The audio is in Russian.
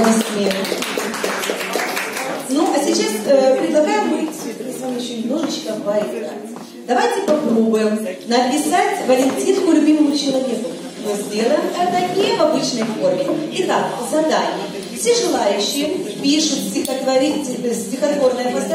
Аплодисменты. Ну, а сейчас э, предлагаю мы с вами еще немножечко поиграть. Давайте попробуем написать Валентинку любимому человеку. Мы сделаем это не в обычной форме. Итак, задание. Все желающие пишут стихотворение, э, стихотворное поздравление.